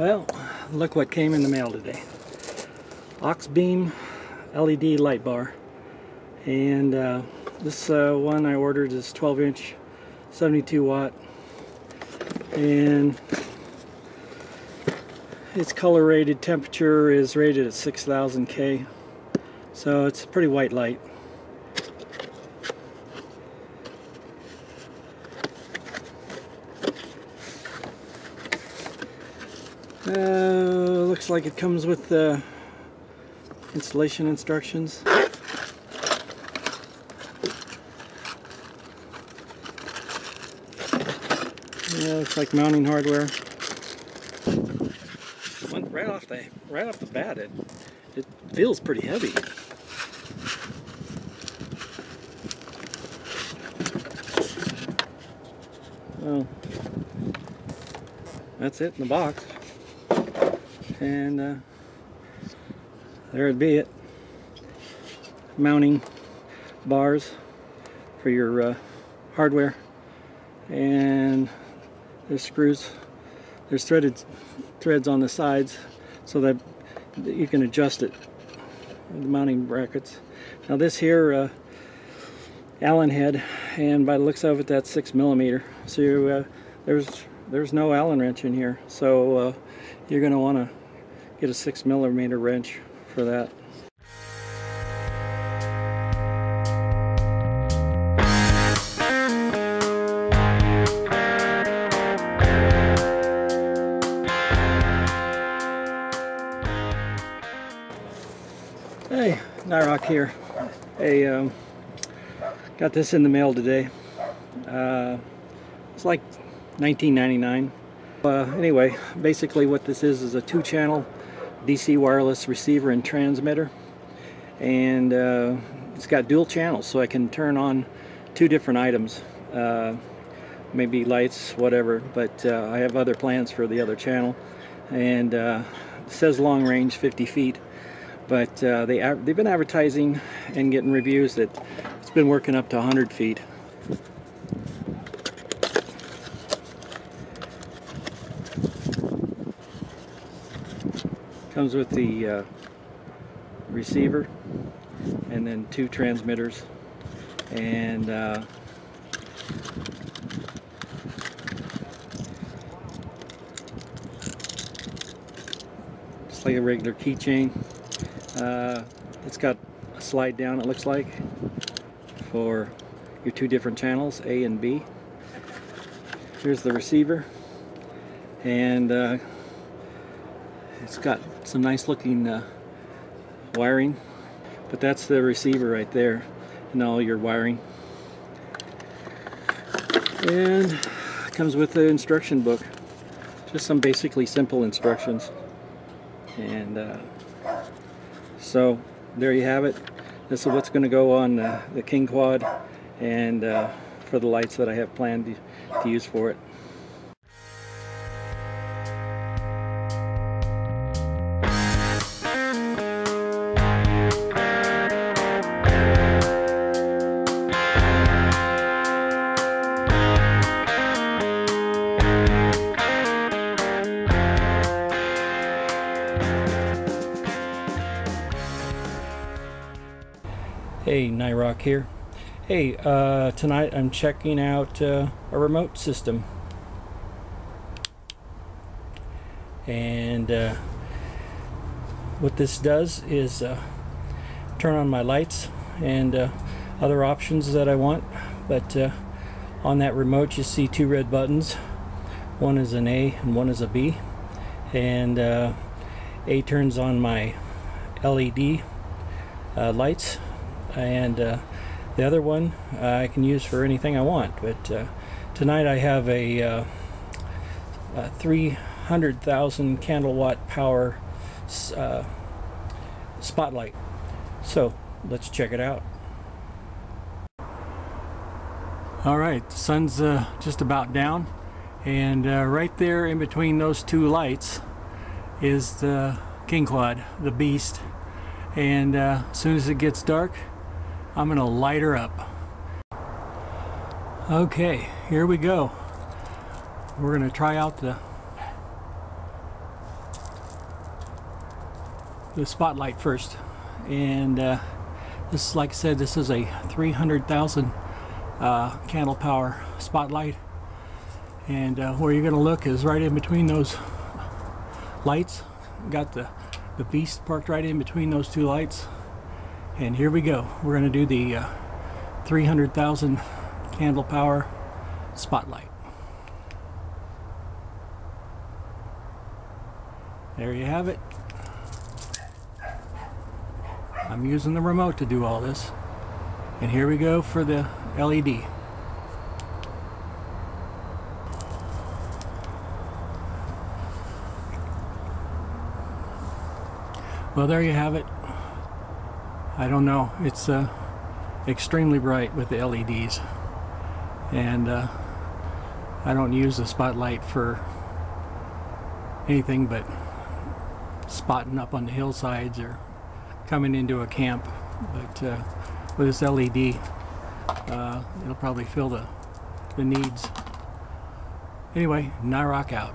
Well, look what came in the mail today. Auxbeam LED light bar. And uh, this uh, one I ordered is 12 inch, 72 watt. And its color rated temperature is rated at 6000 K. So it's a pretty white light. Uh, looks like it comes with the installation instructions. Yeah, looks like mounting hardware. Right off the right off the bat, it it feels pretty heavy. Well, that's it in the box and uh, there it be it. Mounting bars for your uh, hardware and there's screws there's threaded threads on the sides so that you can adjust it the mounting brackets. Now this here uh, Allen head and by the looks of it that's six millimeter. So you, uh, there's there's no Allen wrench in here. So uh, you're to want to get a six millimeter wrench for that. Hey, Nyroc here. Hey, um, got this in the mail today. Uh, it's like 1999. Uh, anyway, basically what this is is a two-channel DC wireless receiver and transmitter. And uh, it's got dual channels so I can turn on two different items uh, maybe lights whatever but uh, I have other plans for the other channel. And uh, it says long range 50 feet but uh, they they've been advertising and getting reviews that it's been working up to 100 feet Comes with the uh, receiver and then two transmitters and uh, just like a regular keychain. Uh, it's got a slide down it looks like for your two different channels A and B. Here's the receiver and uh, it's got some nice looking uh, wiring but that's the receiver right there and all your wiring. And comes with the instruction book. Just some basically simple instructions. And uh, so there you have it. This is what's going to go on uh, the King Quad and uh, for the lights that I have planned to, to use for it Hey, Nyroc here. Hey, uh, tonight I'm checking out uh, a remote system. And uh, what this does is uh, turn on my lights and uh, other options that I want. But uh, on that remote you see two red buttons. One is an A and one is a B. And A turns on my LED lights and uh, the other one uh, I can use for anything I want but uh, tonight I have a, uh, a 300,000 candle watt power uh, spotlight. So let's check it out. Alright the sun's uh, just about down and right there in between those two lights is the King Quad, the beast. And as soon as it gets dark I'm gonna light her up. Okay, here we go. We're gonna try out the the spotlight first. And uh, this, like I said, this is a 300,000 uh, candle power spotlight. And uh, where you're going to look is right in between those lights. Got the, the beast parked right in between those two lights. And here we go. We're going to do the uh, 300,000 candle power spotlight. There you have it. I'm using the remote to do all this. And here we go for the LED. Well, there you have it. I don't know. It's uh, extremely bright with the LEDs. And uh, I don't use the spotlight for anything but spotting up on the hillsides or coming into a camp. But uh, with this LED, uh, it'll probably fill the, the needs. Anyway, Nyroc out.